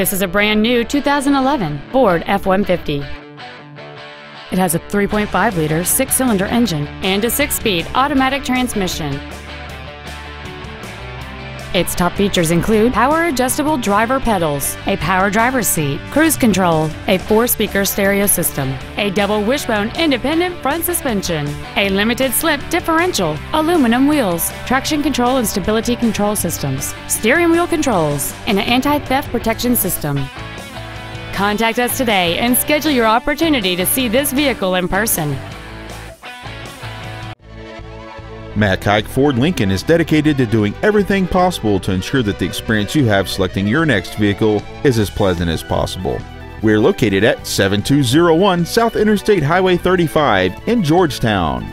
This is a brand new 2011 Ford F-150. It has a 3.5-liter six-cylinder engine and a six-speed automatic transmission. Its top features include power adjustable driver pedals, a power driver's seat, cruise control, a four speaker stereo system, a double wishbone independent front suspension, a limited slip differential, aluminum wheels, traction control and stability control systems, steering wheel controls, and an anti theft protection system. Contact us today and schedule your opportunity to see this vehicle in person. Mac Haik Ford Lincoln is dedicated to doing everything possible to ensure that the experience you have selecting your next vehicle is as pleasant as possible. We're located at 7201 South Interstate Highway 35 in Georgetown.